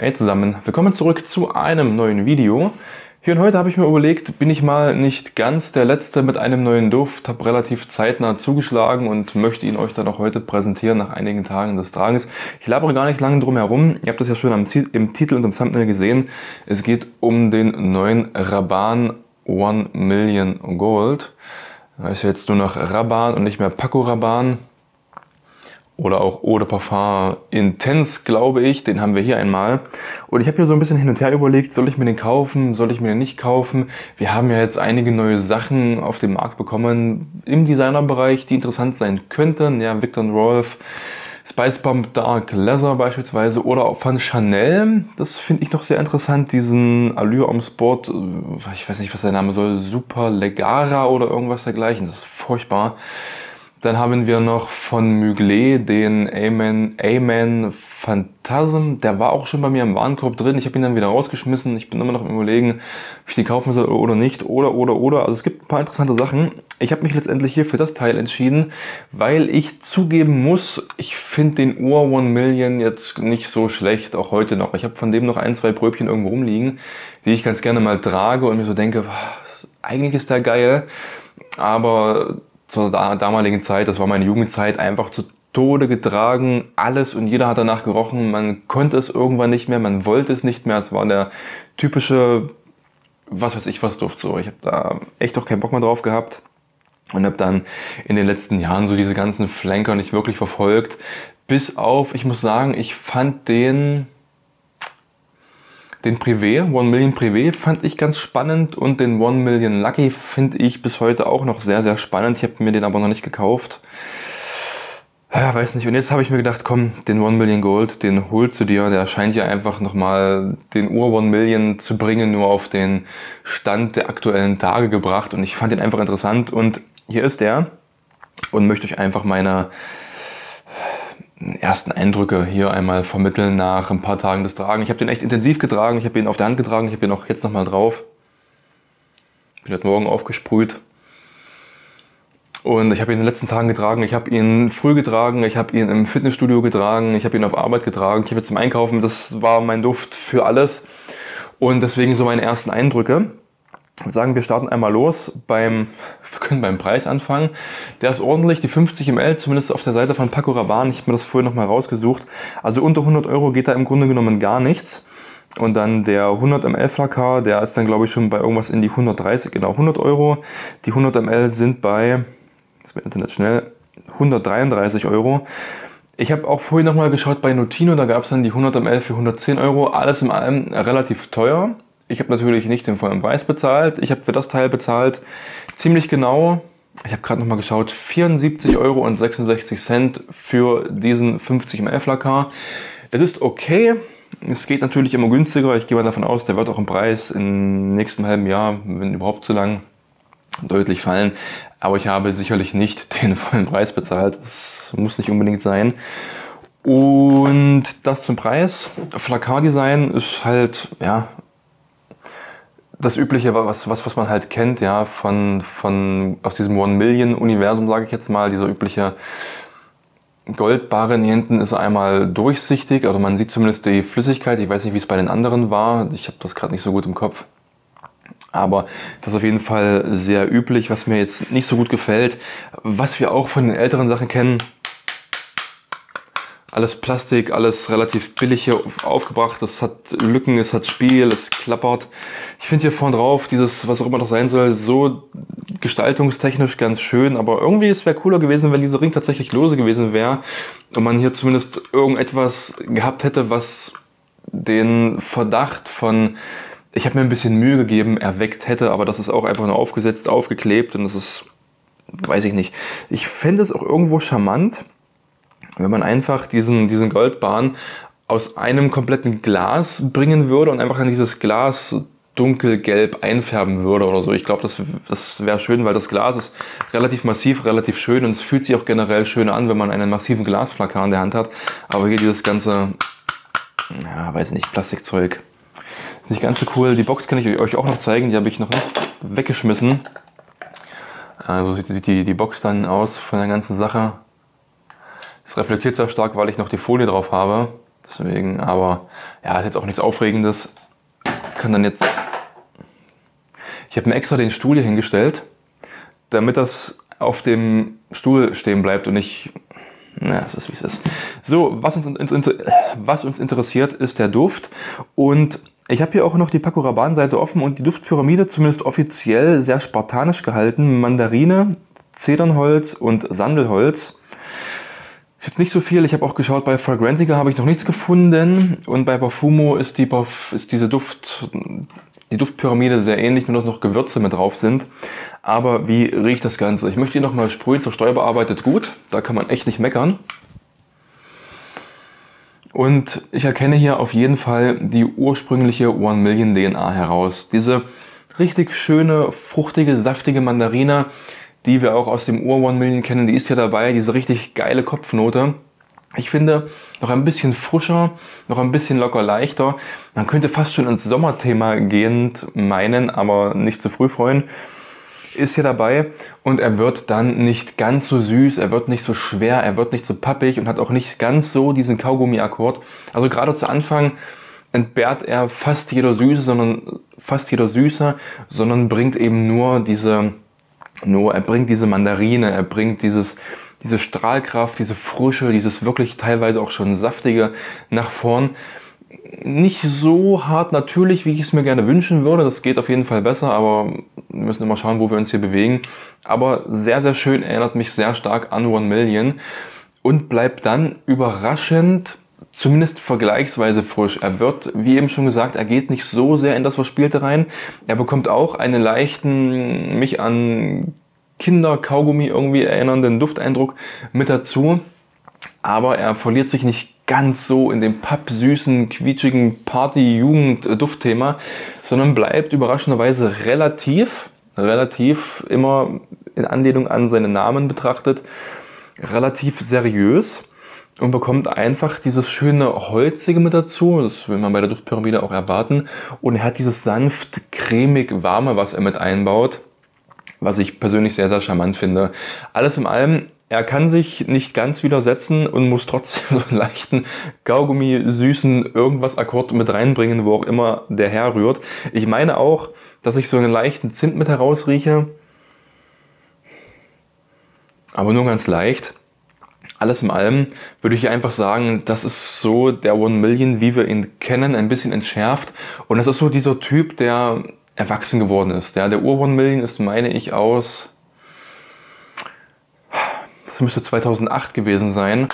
Hey zusammen, willkommen zurück zu einem neuen Video. Hier und heute habe ich mir überlegt, bin ich mal nicht ganz der Letzte mit einem neuen Duft, habe relativ zeitnah zugeschlagen und möchte ihn euch dann auch heute präsentieren nach einigen Tagen des Tragens. Ich labere gar nicht lange drum herum, ihr habt das ja schon am, im Titel und im Thumbnail gesehen. Es geht um den neuen Raban One Million Gold. Da ist jetzt nur noch Raban und nicht mehr Paco Raban oder auch Eau de Parfum Intense, glaube ich. Den haben wir hier einmal. Und ich habe hier so ein bisschen hin und her überlegt, soll ich mir den kaufen, soll ich mir den nicht kaufen? Wir haben ja jetzt einige neue Sachen auf den Markt bekommen im Designerbereich, die interessant sein könnten. Ja, Victor Rolf, Spice Bomb Dark Leather beispielsweise oder auch von Chanel. Das finde ich noch sehr interessant, diesen Allure am Sport. Ich weiß nicht, was der Name soll. Super Legara oder irgendwas dergleichen. Das ist furchtbar. Dann haben wir noch von Mugler den Amen, Amen Phantasm. Der war auch schon bei mir im Warenkorb drin. Ich habe ihn dann wieder rausgeschmissen. Ich bin immer noch im Überlegen, ob ich den kaufen soll oder nicht. Oder, oder, oder. Also es gibt ein paar interessante Sachen. Ich habe mich letztendlich hier für das Teil entschieden, weil ich zugeben muss, ich finde den Ur One Million jetzt nicht so schlecht, auch heute noch. Ich habe von dem noch ein, zwei Bröbchen irgendwo rumliegen, die ich ganz gerne mal trage und mir so denke, eigentlich ist der geil. Aber zur damaligen Zeit, das war meine Jugendzeit, einfach zu Tode getragen, alles und jeder hat danach gerochen. Man konnte es irgendwann nicht mehr, man wollte es nicht mehr. Es war der typische, was weiß ich was Duft so. Ich habe da echt auch keinen Bock mehr drauf gehabt und habe dann in den letzten Jahren so diese ganzen Flanker nicht wirklich verfolgt. Bis auf, ich muss sagen, ich fand den den Privé, One Million Privé, fand ich ganz spannend und den One Million Lucky finde ich bis heute auch noch sehr, sehr spannend. Ich habe mir den aber noch nicht gekauft. Ja, weiß nicht. Und jetzt habe ich mir gedacht, komm, den One Million Gold, den holst du dir. Der scheint ja einfach nochmal den Ur One Million zu bringen, nur auf den Stand der aktuellen Tage gebracht. Und ich fand den einfach interessant. Und hier ist der. Und möchte euch einfach meine ersten Eindrücke hier einmal vermitteln nach ein paar Tagen des Tragen. Ich habe den echt intensiv getragen, ich habe ihn auf der Hand getragen, ich habe ihn auch jetzt nochmal drauf. Bin heute Morgen aufgesprüht. Und ich habe ihn in den letzten Tagen getragen, ich habe ihn früh getragen, ich habe ihn im Fitnessstudio getragen, ich habe ihn auf Arbeit getragen, ich habe ihn zum Einkaufen, das war mein Duft für alles. Und deswegen so meine ersten Eindrücke. Ich würde sagen, wir starten einmal los beim, wir können beim Preis anfangen. Der ist ordentlich, die 50 ml, zumindest auf der Seite von Paco Rabanne. Ich habe mir das vorher nochmal rausgesucht. Also unter 100 Euro geht da im Grunde genommen gar nichts. Und dann der 100 ml Flakar, der ist dann glaube ich schon bei irgendwas in die 130, genau 100 Euro. Die 100 ml sind bei, das wird Internet schnell, 133 Euro. Ich habe auch vorhin nochmal geschaut bei Notino, da gab es dann die 100 ml für 110 Euro. Alles in allem relativ teuer. Ich habe natürlich nicht den vollen Preis bezahlt. Ich habe für das Teil bezahlt ziemlich genau, ich habe gerade nochmal geschaut, 74,66 Euro für diesen 50 ml Flakar. Es ist okay. Es geht natürlich immer günstiger. Ich gehe mal davon aus, der wird auch im Preis im nächsten halben Jahr, wenn überhaupt so lang, deutlich fallen. Aber ich habe sicherlich nicht den vollen Preis bezahlt. Das muss nicht unbedingt sein. Und das zum Preis. Flakar-Design ist halt, ja, das Übliche, was, was, was man halt kennt, ja, von, von, aus diesem One-Million-Universum, sage ich jetzt mal, dieser übliche Goldbarren hier hinten ist einmal durchsichtig, also man sieht zumindest die Flüssigkeit. Ich weiß nicht, wie es bei den anderen war. Ich habe das gerade nicht so gut im Kopf. Aber das ist auf jeden Fall sehr üblich, was mir jetzt nicht so gut gefällt. Was wir auch von den älteren Sachen kennen, alles Plastik, alles relativ billig hier aufgebracht. Es hat Lücken, es hat Spiel, es klappert. Ich finde hier vorne drauf dieses, was auch immer das sein soll, so gestaltungstechnisch ganz schön. Aber irgendwie es wäre cooler gewesen, wenn dieser Ring tatsächlich lose gewesen wäre und man hier zumindest irgendetwas gehabt hätte, was den Verdacht von ich habe mir ein bisschen Mühe gegeben, erweckt hätte, aber das ist auch einfach nur aufgesetzt, aufgeklebt und das ist, weiß ich nicht. Ich fände es auch irgendwo charmant, wenn man einfach diesen, diesen Goldbahn aus einem kompletten Glas bringen würde und einfach in dieses Glas dunkelgelb einfärben würde oder so. Ich glaube, das, das wäre schön, weil das Glas ist relativ massiv, relativ schön und es fühlt sich auch generell schön an, wenn man einen massiven Glasflakar in der Hand hat. Aber hier dieses ganze, ja, weiß nicht, Plastikzeug. Ist nicht ganz so cool. Die Box kann ich euch auch noch zeigen, die habe ich noch nicht weggeschmissen. Also sieht die, die Box dann aus von der ganzen Sache. Es reflektiert sehr stark, weil ich noch die Folie drauf habe. Deswegen, aber ja, ist jetzt auch nichts Aufregendes. Kann dann jetzt. Ich habe mir extra den Stuhl hier hingestellt, damit das auf dem Stuhl stehen bleibt und nicht. Na, das ist wie es ist. So, was uns, was uns interessiert, ist der Duft. Und ich habe hier auch noch die Paco Rabanne-Seite offen und die Duftpyramide, zumindest offiziell, sehr spartanisch gehalten. Mandarine, Zedernholz und Sandelholz. Ist jetzt nicht so viel. Ich habe auch geschaut, bei Fragrantica habe ich noch nichts gefunden. Und bei Parfumo ist, die, ist diese Duft, die Duftpyramide sehr ähnlich, nur dass noch Gewürze mit drauf sind. Aber wie riecht das Ganze? Ich möchte hier nochmal sprühen zur Steuerbearbeitet gut. Da kann man echt nicht meckern. Und ich erkenne hier auf jeden Fall die ursprüngliche One Million DNA heraus. Diese richtig schöne, fruchtige, saftige Mandarine, die wir auch aus dem Ur One Million kennen, die ist hier dabei, diese richtig geile Kopfnote. Ich finde, noch ein bisschen frischer, noch ein bisschen locker leichter. Man könnte fast schon ins Sommerthema gehend meinen, aber nicht zu früh freuen. Ist hier dabei und er wird dann nicht ganz so süß, er wird nicht so schwer, er wird nicht so pappig und hat auch nicht ganz so diesen Kaugummi-Akkord. Also gerade zu Anfang entbehrt er fast jeder Süße, sondern fast jeder Süße, sondern bringt eben nur diese nur er bringt diese Mandarine, er bringt dieses, diese Strahlkraft, diese Frische, dieses wirklich teilweise auch schon saftige nach vorn. Nicht so hart natürlich, wie ich es mir gerne wünschen würde. Das geht auf jeden Fall besser, aber wir müssen immer schauen, wo wir uns hier bewegen. Aber sehr, sehr schön, erinnert mich sehr stark an One Million und bleibt dann überraschend zumindest vergleichsweise frisch. Er wird, wie eben schon gesagt, er geht nicht so sehr in das Verspielte rein. Er bekommt auch einen leichten, mich an Kinder-Kaugummi irgendwie erinnernden Dufteindruck mit dazu. Aber er verliert sich nicht ganz so in dem pappsüßen, quietschigen Party-Jugend-Duftthema, sondern bleibt überraschenderweise relativ, relativ immer in Anlehnung an seinen Namen betrachtet, relativ seriös und bekommt einfach dieses schöne Holzige mit dazu. Das will man bei der Duftpyramide auch erwarten. Und er hat dieses sanft, cremig, warme, was er mit einbaut, was ich persönlich sehr, sehr charmant finde. Alles in allem, er kann sich nicht ganz widersetzen und muss trotzdem so einen leichten Kaugummi, süßen irgendwas Akkord mit reinbringen, wo auch immer der herrührt. Ich meine auch, dass ich so einen leichten Zimt mit herausrieche. Aber nur ganz leicht alles in allem würde ich einfach sagen, das ist so der One Million, wie wir ihn kennen, ein bisschen entschärft. Und das ist so dieser Typ, der erwachsen geworden ist. Ja, der Ur One Million ist, meine ich, aus, das müsste 2008 gewesen sein.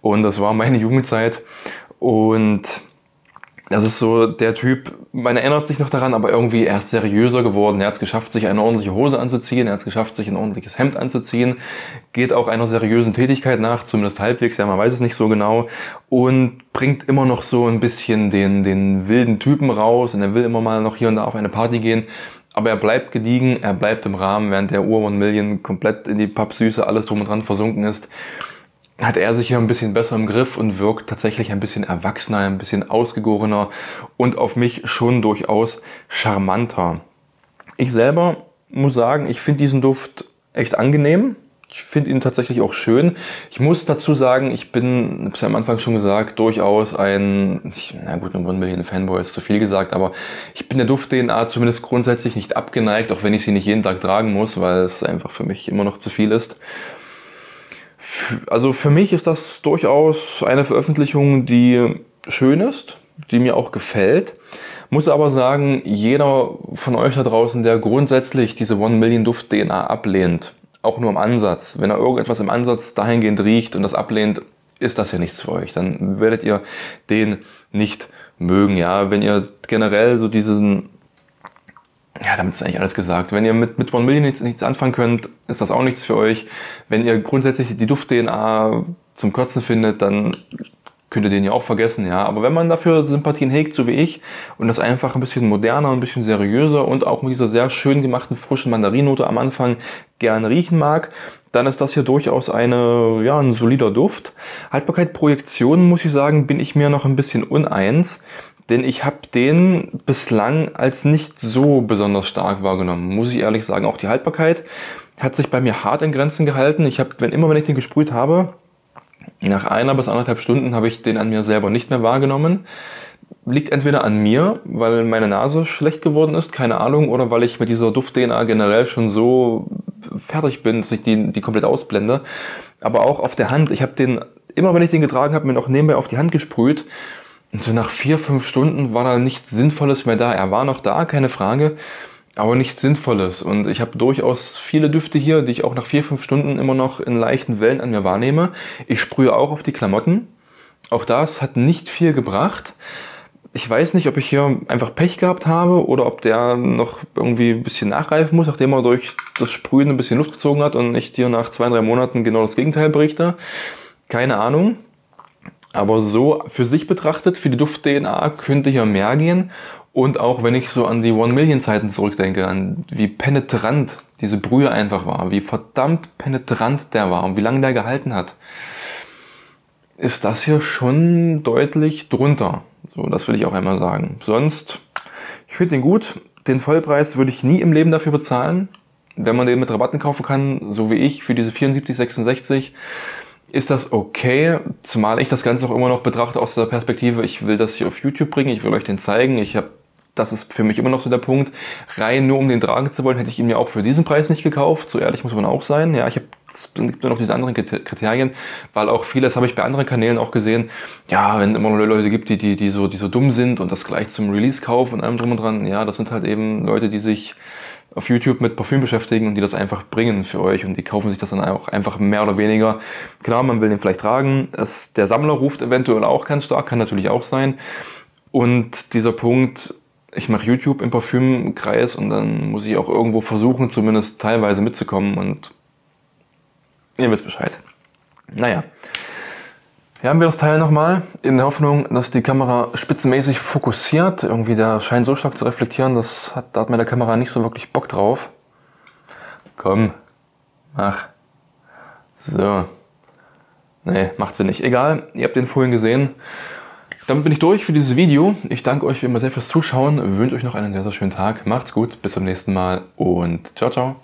Und das war meine Jugendzeit. Und das ist so der Typ, man erinnert sich noch daran, aber irgendwie er ist seriöser geworden. Er hat es geschafft, sich eine ordentliche Hose anzuziehen, er hat es geschafft, sich ein ordentliches Hemd anzuziehen, geht auch einer seriösen Tätigkeit nach, zumindest halbwegs, ja, man weiß es nicht so genau, und bringt immer noch so ein bisschen den, den wilden Typen raus. Und er will immer mal noch hier und da auf eine Party gehen. Aber er bleibt gediegen, er bleibt im Rahmen, während der Ur One Million komplett in die Pappsüße, alles drum und dran versunken ist hat er sich hier ein bisschen besser im Griff und wirkt tatsächlich ein bisschen erwachsener, ein bisschen ausgegorener und auf mich schon durchaus charmanter. Ich selber muss sagen, ich finde diesen Duft echt angenehm. Ich finde ihn tatsächlich auch schön. Ich muss dazu sagen, ich bin, ich habe ja am Anfang schon gesagt, durchaus ein, na gut, ein One Million Fanboy ist zu viel gesagt, aber ich bin der Duft-DNA zumindest grundsätzlich nicht abgeneigt, auch wenn ich sie nicht jeden Tag tragen muss, weil es einfach für mich immer noch zu viel ist also für mich ist das durchaus eine Veröffentlichung, die schön ist, die mir auch gefällt. Muss aber sagen, jeder von euch da draußen, der grundsätzlich diese One Million Duft DNA ablehnt, auch nur im Ansatz, wenn er irgendetwas im Ansatz dahingehend riecht und das ablehnt, ist das ja nichts für euch. Dann werdet ihr den nicht mögen. Ja, wenn ihr generell so diesen ja, damit ist eigentlich alles gesagt. Wenn ihr mit, mit One Million nichts, nichts anfangen könnt, ist das auch nichts für euch. Wenn ihr grundsätzlich die Duft-DNA zum Kürzen findet, dann könnt ihr den ja auch vergessen, ja. Aber wenn man dafür Sympathien hegt, so wie ich, und das einfach ein bisschen moderner, ein bisschen seriöser und auch mit dieser sehr schön gemachten frischen Mandarinnote am Anfang gerne riechen mag, dann ist das hier durchaus eine, ja, ein solider Duft. Haltbarkeit, Projektion, muss ich sagen, bin ich mir noch ein bisschen uneins. Denn ich habe den bislang als nicht so besonders stark wahrgenommen, muss ich ehrlich sagen. Auch die Haltbarkeit hat sich bei mir hart in Grenzen gehalten. Ich habe, wenn immer wenn ich den gesprüht habe, Nach einer bis anderthalb Stunden habe ich den an mir selber nicht mehr wahrgenommen. Liegt entweder an mir, weil meine Nase schlecht geworden ist, keine Ahnung, oder weil ich mit dieser Duft-DNA generell schon so fertig bin, dass ich die, die komplett ausblende. Aber auch auf der Hand. Ich habe den, immer wenn ich den getragen habe, mir noch nebenbei auf die Hand gesprüht. Und so nach vier, fünf Stunden war da nichts Sinnvolles mehr da. Er war noch da, keine Frage aber nichts Sinnvolles. Und ich habe durchaus viele Düfte hier, die ich auch nach vier, fünf Stunden immer noch in leichten Wellen an mir wahrnehme. Ich sprühe auch auf die Klamotten. Auch das hat nicht viel gebracht. Ich weiß nicht, ob ich hier einfach Pech gehabt habe oder ob der noch irgendwie ein bisschen nachreifen muss, nachdem er durch das Sprühen ein bisschen Luft gezogen hat und ich dir nach zwei, drei Monaten genau das Gegenteil berichte. Keine Ahnung. Aber so für sich betrachtet, für die Duft-DNA könnte hier mehr gehen. Und auch wenn ich so an die One Million Zeiten zurückdenke, an wie penetrant diese Brühe einfach war, wie verdammt penetrant der war und wie lange der gehalten hat, ist das hier schon deutlich drunter. So, das will ich auch einmal sagen. Sonst, ich finde den gut. Den Vollpreis würde ich nie im Leben dafür bezahlen. Wenn man den mit Rabatten kaufen kann, so wie ich, für diese 74,66, ist das okay, zumal ich das Ganze auch immer noch betrachte aus der Perspektive, ich will das hier auf YouTube bringen, ich will euch den zeigen, ich habe das ist für mich immer noch so der Punkt. Rein nur um den tragen zu wollen, hätte ich ihn mir auch für diesen Preis nicht gekauft. So ehrlich muss man auch sein. Ja, ich habe es gibt nur noch diese anderen Kriterien, weil auch vieles habe ich bei anderen Kanälen auch gesehen. Ja, wenn es immer noch Leute gibt, die, die, die, so, die so dumm sind und das gleich zum Release kaufen und allem drum und dran. Ja, das sind halt eben Leute, die sich auf YouTube mit Parfüm beschäftigen und die das einfach bringen für euch und die kaufen sich das dann auch einfach mehr oder weniger. Klar, man will den vielleicht tragen. Es, der Sammler ruft eventuell auch ganz stark, kann natürlich auch sein. Und dieser Punkt, ich mache YouTube im Parfümkreis und dann muss ich auch irgendwo versuchen, zumindest teilweise mitzukommen und ihr wisst Bescheid. Naja. Hier haben wir das Teil nochmal, in der Hoffnung, dass die Kamera spitzenmäßig fokussiert. Irgendwie der scheint so stark zu reflektieren, das hat, da hat meine Kamera nicht so wirklich Bock drauf. Komm, mach. So. Nee, macht sie nicht. Egal, ihr habt den vorhin gesehen. Damit bin ich durch für dieses Video. Ich danke euch wie immer sehr fürs Zuschauen, wünsche euch noch einen sehr, sehr schönen Tag. Macht's gut, bis zum nächsten Mal und ciao, ciao.